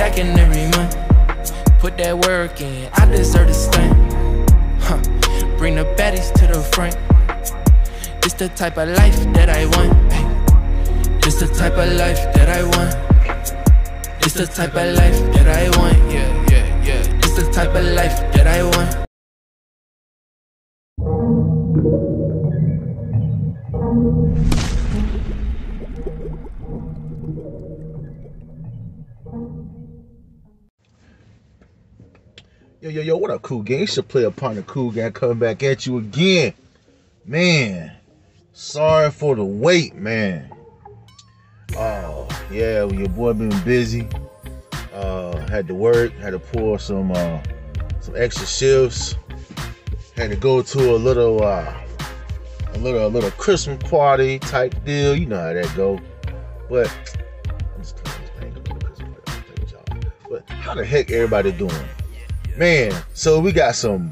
stacking every month. Put that work in, I deserve to stunt. Huh. Bring the baddies to the front. This the type of life that I want. This the type of life that I want. This the type of life that I want. Yeah, yeah, yeah. This the type of life that I want. Yo, yo, yo, what up, Cool Gang? It's your play upon the Cool Gang coming back at you again. Man, sorry for the wait, man. Oh, yeah, well, your boy been busy. Uh, had to work, had to pull some uh, some extra shifts. Had to go to a little uh, a little a little Christmas party type deal. You know how that go. But I'm just playing. I'm playing y'all. But how the heck everybody doing? Man so we got some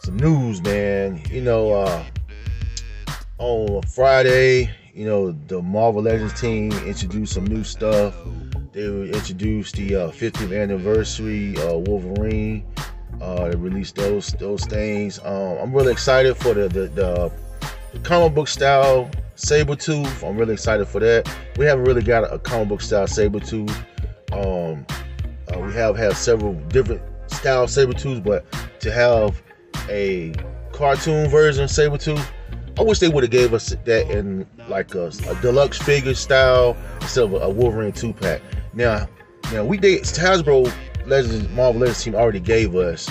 some news man. You know uh on friday you know the marvel legends team introduced some new stuff. They introduced the uh, 50th anniversary uh, wolverine uh they released those those things. Um i'm really excited for the the, the, the comic book style Sabretooth. i'm really excited for that. We haven't really got a, comic book style Sabretooth. um uh, we have had several different style Sabretooth, but to have a cartoon version of Sabretooth, I wish they would have gave us that in like a, a deluxe figure style instead of a, Wolverine two pack. Now, now we did Hasbro Legends Marvel Legends team already gave us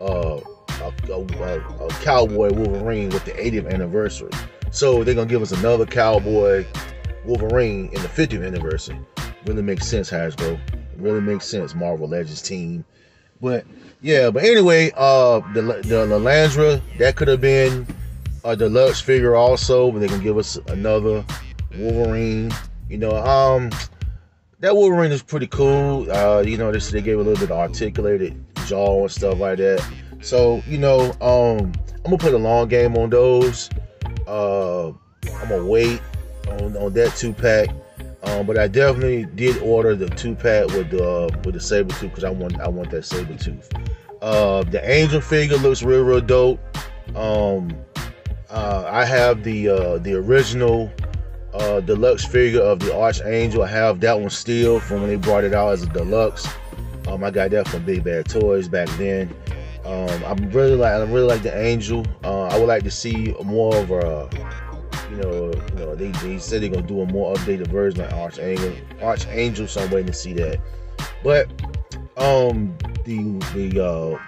uh, a, a, a, cowboy Wolverine with the 80th anniversary, so they're gonna give us another cowboy Wolverine in the 50th anniversary. Really makes sense, Hasbro. Really makes sense, Marvel Legends team. But yeah, but anyway, uh, the the Lilandra that could have been a deluxe figure also, but they can give us another Wolverine. You know, um, that Wolverine is pretty cool. Uh, you know, they they gave a little bit of articulated jaw and stuff like that. So you know, um, I'm gonna put a long game on those. Uh, I'm gonna wait on on that two pack. Um, but I definitely did order the two pack with the uh, with the Sabretooth because I want I want that Sabretooth. Uh, the angel figure looks real real dope. Um, uh, I have the uh, the original uh, deluxe figure of the Archangel. I have that one still from when they brought it out as a deluxe. Um, I got that from Big Bad Toys back then. Um, I'm really like I really like the Angel. Uh, I would like to see more of a you know, you know, they, they said they're gonna do a more updated version of Archangel. Archangel, so I'm waiting to see that. But um, the the uh,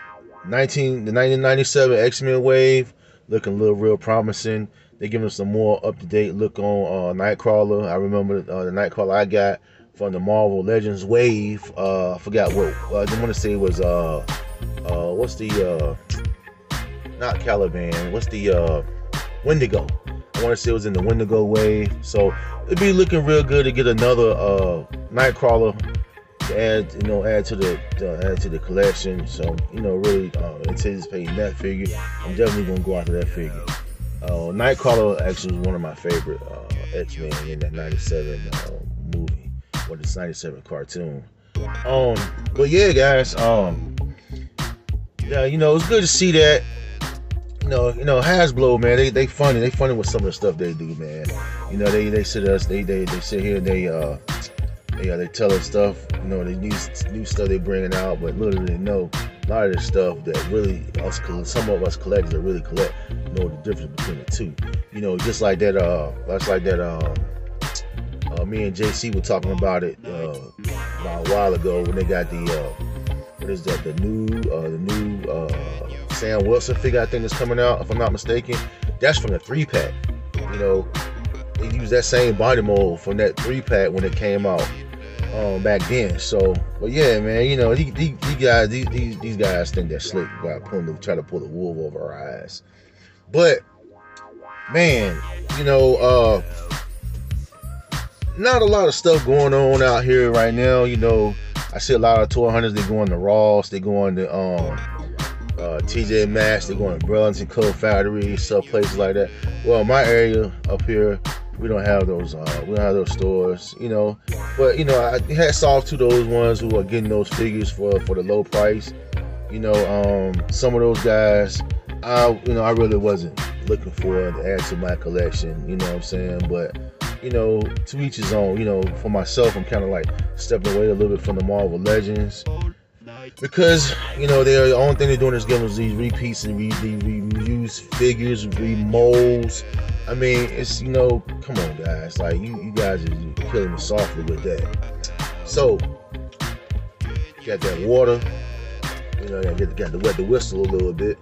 19 the 1997 X Men wave looking a little real promising. They giving us some more up to date look on uh, Nightcrawler. I remember uh, the Nightcrawler I got from the Marvel Legends wave. Uh, I forgot what uh, I didn't want to say was uh uh what's the uh not Caliban? What's the uh Wendigo? I want to say it was in the Wendigo wave. So it'd be looking real good to get another uh, Nightcrawler to add, you know, add to the uh, add to the collection. So you know, really uh, anticipating that figure. I'm definitely gonna go after that figure. Uh, Nightcrawler actually was one of my favorite uh, X-Men in that '97 uh, movie or this '97 cartoon. Um, but yeah, guys. Um, yeah, you know, it's good to see that you know, you know, Hasbro, man, they they funny. They funny with some of the stuff they do, man. You know, they they sit us, they they they sit here and they uh they uh, they tell us stuff. You know, they new new stuff they bringing out, but literally they know a lot of this stuff that really us some of us collectors that really collect you know the difference between the two. You know, just like that. Uh, that's like that. Um, uh, me and JC were talking about it uh, about a while ago when they got the uh, what is that? The new uh, the new uh Sam Wilson figure I think that's coming out, if I'm not mistaken. That's from the three pack. You know, they used that same body mold from that three pack when it came out um, back then. So, but yeah, man, you know, these, these, these guys, these, these guys think they're slick. by pulling, the, try to pull the wool over our eyes. But man, you know, uh, not a lot of stuff going on out here right now. You know, I see a lot of tour hunters. They go on the Ross. They going to um, uh, TJ Maxx, They go on to Burlington Coat Factory, some places like that. Well, my area up here, we don't have those. Uh, we don't have those stores, you know. But you know, I had off to those ones who are getting those figures for for the low price. You know, um, some of those guys, I you know, I really wasn't looking for to add to my collection. You know what I'm saying? But you know, to each his own. You know, for myself, I'm kind of like stepping away a little bit from the Marvel Legends because you know they're the only thing they're doing is giving us these repeats and re, these reused figures, remolds. I mean, it's you know, come on, guys, like you, you guys are killing me softly with that. So, got that water, you know, got, got to wet the whistle a little bit.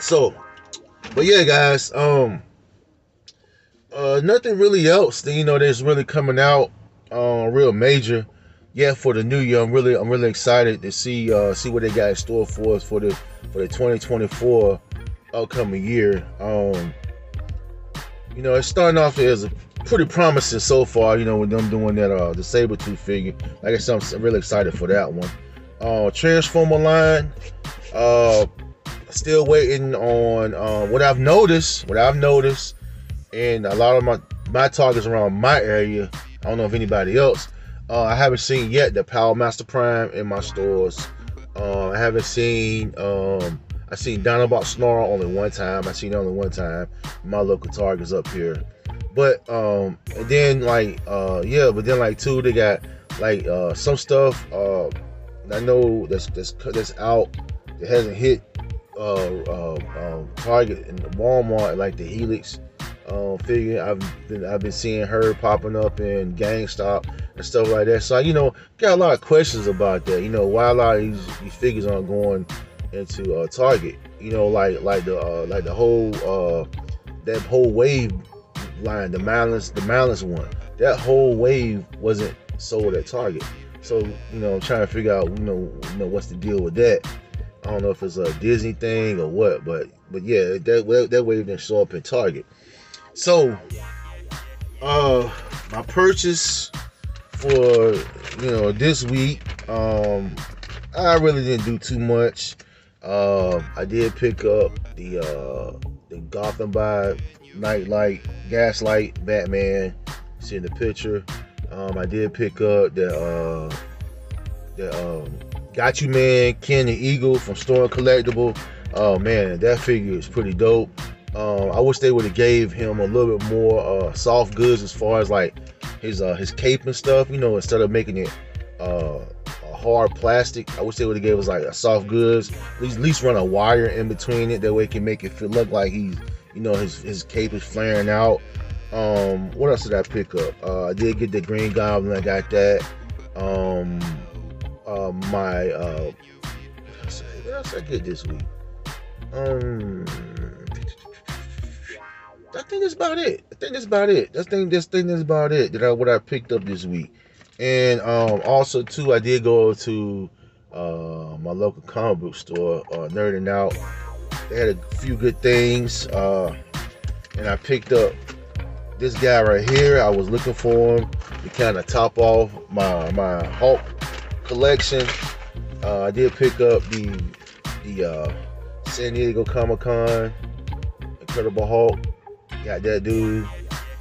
So, but yeah, guys, um, uh, nothing really else that you know that's really coming out, uh, real major yeah, for the new year, I'm really I'm really excited to see uh, see what they got in store for us for the for the 2024 upcoming year. Um, you know, it's starting off as pretty promising so far. You know, with them doing that uh, the Sabretooth figure. Like I said, I'm really excited for that one. Uh, Transformer line. Uh, still waiting on uh, what I've noticed. What I've noticed, and a lot of my my targets around my area. I don't know if anybody else uh, I haven't seen yet the Power Master Prime in my stores. Uh, I haven't seen. Um, I seen Dinobot Snarl only one time. I seen only one time. My local Targets up here, but um, and then like uh, yeah, but then like two, they got like uh, some stuff. Uh, I know that's that's that's out. It hasn't hit uh, uh, uh, Target and Walmart like the Helix uh, figure. I've been I've been seeing her popping up in GameStop and stuff like that. So you know, got a lot of questions about that. You know, why a lot of these, these figures aren't going into uh, Target. You know, like like the uh, like the whole uh, that whole wave line, the Malice the Malice one. That whole wave wasn't sold at Target. So you know, I'm trying to figure out you know you know what's the deal with that. I don't know if it's a Disney thing or what, but but yeah, that that wave didn't show up in Target. So, uh, my purchase for you know this week, um, I really didn't do too much. Uh, I did pick up the uh, the Gotham by Nightlight, Gaslight, Batman. See in the picture. Um, I did pick up the uh, the um, Gatchaman Ken the Eagle from Storm Collectible. Oh man, that figure is pretty dope. Um, I wish they would have gave him a little bit more uh, soft goods as far as like his uh, his cape and stuff. You know, instead of making it uh, hard plastic, I wish they would have gave us like a soft goods. At least, at least run a wire in between it. That way, it can make it feel look like he's you know his his cape is flaring out. Um, what else did I pick up? Uh, I did get the Green Goblin. I got that. Um, uh, my uh, what else I get this week? Um I think that's about it. I think that's about it. I think this thing is about it that I what I picked up this week. And um, also too, I did go to uh, my local comic book store, uh, Nerding Out. They had a few good things, uh, and I picked up this guy right here. I was looking for him to kind of top off my my Hulk collection. Uh, I did pick up the the uh, San Diego Comic Con Incredible Hulk Got that dude.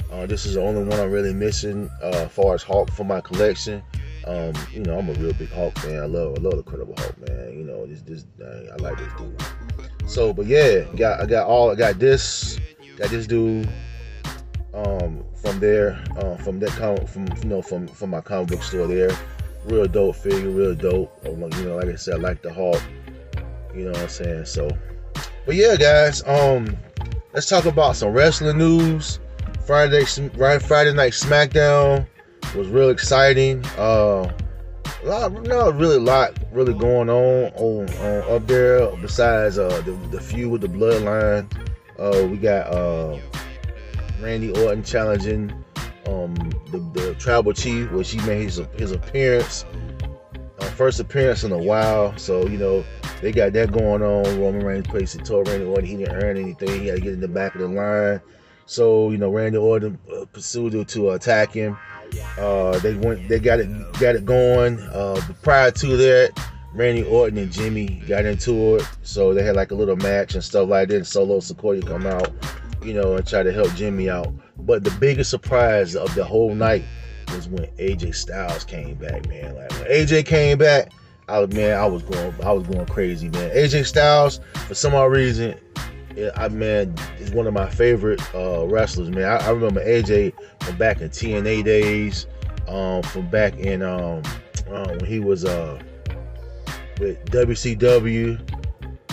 Uh, this is the only one I'm really missing uh, as far as Hulk for my collection. Um, you know, I'm a real big Hulk fan. I love, I love the Incredible Hulk, man. You know, this, this, uh, I like this dude. So, but yeah, got, I got all, I got this, got this dude. Um, from there, uh, from that comic, from you know, from from my comic book store there. Real dope figure, real dope. You know, like I said, I like the Hulk. You know what I'm saying? So, but yeah, guys. Um, let's talk about some wrestling news. Friday, Friday night SmackDown was real exciting. Uh, a lot, not really a lot really going on on, on up there besides uh, the, the feud with the Bloodline. Uh, we got uh, Randy Orton challenging um, the, the Tribal Chief, which he made his his appearance, uh, first appearance in a while. So you know they got that going on. Roman Reigns placed it told Randy Orton he didn't earn anything. He had to get in the back of the line. So you know Randy Orton uh, pursued to attack him. Uh, they went, they got it, got it going. Uh, prior to that, Randy Orton and Jimmy got into it, so they had like a little match and stuff like that. And Solo Sikoa come out. you know, and try to help Jimmy out. But the biggest surprise of the whole night was when AJ Styles came back, man. Like when AJ came back, I man, I was going, I was going crazy, man. AJ Styles, for some odd reason, I man is one of my favorite uh, wrestlers, man. I, I, remember AJ from back in TNA days, um, from back in um, uh, when he was uh, with WCW,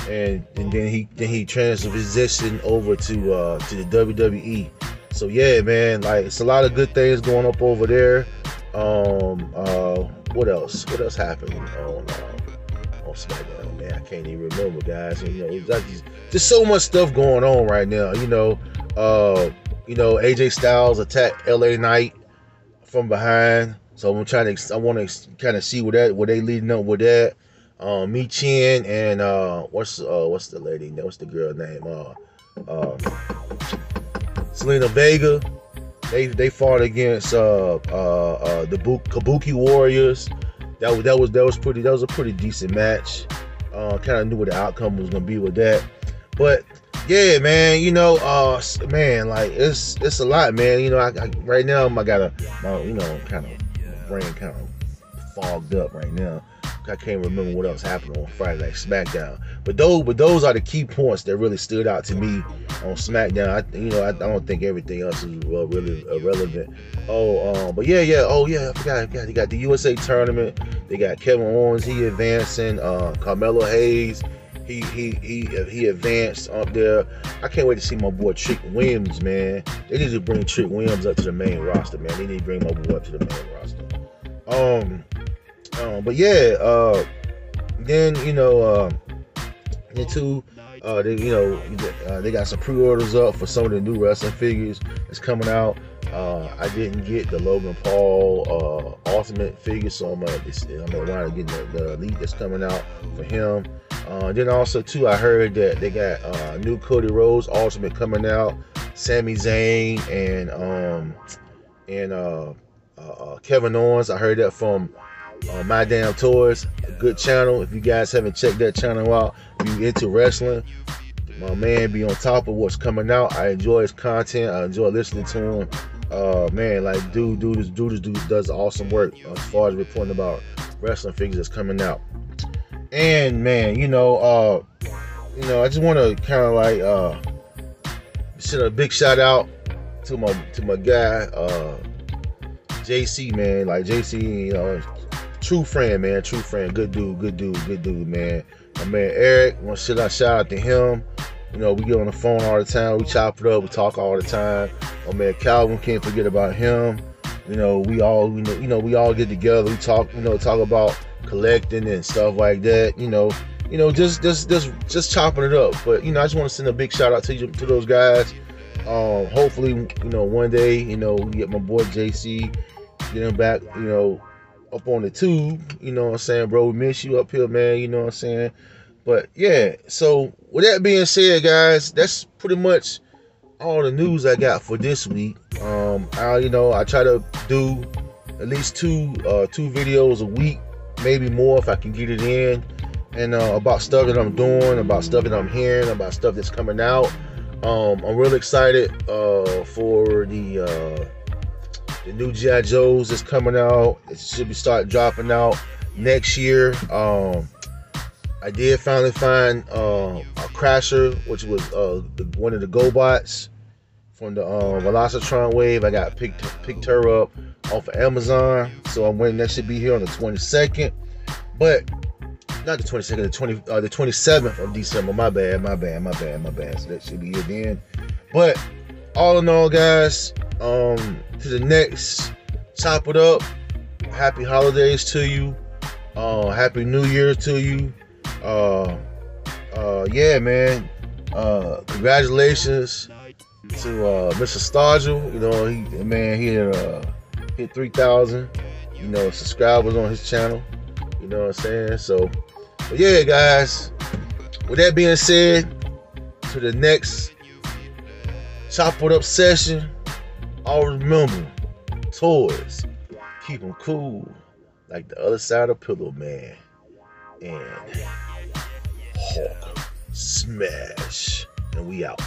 and, and then he then he transitioned over to uh, to the WWE. So yeah, man, like it's a lot of good things going up over there. Um, uh, what else? What else happened on uh, on SmackDown? Man, I can't even remember, guys. You know, just, just so much stuff going on right now. You know, uh, you know, AJ Styles attacked LA Knight from behind. So I'm trying to, I want to kind of see what that, what they leading up with that. Um, Michin and uh, what's uh, what's the lady? What's the girl name? Uh, uh, Zelina Vega. They they fought against uh, uh, uh, the Kabuki Warriors. That was that was that was pretty that was a pretty decent match. Uh, kind of knew what the outcome was gonna be with that, but yeah, man, you know, uh, man, like it's it's a lot, man. You know, I, I right now I got a, my, you know, kind of brain kind of fogged up right now. I can't remember what else happened on Friday Night SmackDown. But those, but those are the key points that really stood out to me on SmackDown. I, you know, I, I don't think everything else is well, really irrelevant. Oh, um, but yeah, yeah. Oh, yeah. I forgot. I forgot. They got the USA tournament. They got Kevin Owens. He advancing. Uh, Carmelo Hayes. He he he he advanced up there. I can't wait to see my boy Trick Williams, man. They need to bring Trick Williams up to the main roster, man. They need to bring my boy up to the main roster. Um, um, but yeah, uh, then you know, uh, then too, uh, they, you know, uh, they got some pre-orders up for some of the new wrestling figures that's coming out. Uh, I didn't get the Logan Paul uh, Ultimate figure, so I'm, uh, I'm around getting the, the Elite that's coming out for him. Uh, then also too, I heard that they got uh, new Cody Rhodes Ultimate coming out, Sami Zayn and um, and uh, uh, uh Kevin Owens. I heard that from uh, My Damn Toys, a good channel. If you guys haven't checked that channel out, you into wrestling, my man be on top of what's coming out. I enjoy his content. I enjoy listening to him. Uh, man, like dude, dude, this dude, this dude does awesome work as far as reporting about wrestling figures that's coming out. And man, you know, uh, you know, I just want to kind of like uh, send a big shout out to my to my guy, uh, JC, man. Like JC, you know, true friend, man. True friend. Good dude. Good dude. Good dude, man. My man Eric. Want to shout out, shout out to him. You know, we get on the phone all the time. We chop it up. We talk all the time. My man Calvin. Can't forget about him. You know, we all you know, you know, we all get together. We talk. You know, talk about collecting and stuff like that. You know, you know, just just just just chopping it up. But you know, I just want to send a big shout out to you to those guys. Um, hopefully, you know, one day, you know, we get my boy JC, get him back, you know, up on the tube. You know what I'm saying, bro? We miss you up here, man. You know what I'm saying? But yeah, so with that being said, guys, that's pretty much all the news I got for this week. Um, I you know I try to do at least two uh, two videos a week, maybe more if I can get it in, and uh, about stuff that I'm doing, about stuff that I'm hearing, about stuff that's coming out. Um, I'm really excited uh, for the uh, the new GI Joes is coming out. It should be start dropping out next year. Um, I did finally find uh, a Crasher, which was uh, the, one of the GoBots from the um, Velocitron wave. I got picked picked her up off of Amazon, so I'm waiting. That should be here on the 22nd, but not the 22nd, the 20, uh, the 27th of December. My bad, my bad, my bad, my bad. So that should be it then. But all in all, guys, um, to the next, chop it up. Happy holidays to you. Uh, happy New Year to you. Uh, uh, yeah, man. Uh, congratulations to uh, Mr. Stargell. You know, he man, he hit, uh, hit 3,000. You know, subscribers on his channel. You know what I'm saying? So, yeah, guys. With that being said, to the next chop it up session. Always remember, toys, keep them cool, like the other side of Pillow Man. And Hulk Smash. And we out.